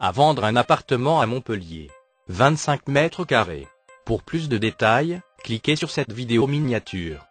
À vendre un appartement à Montpellier. 25 mètres carrés. Pour plus de détails, cliquez sur cette vidéo miniature.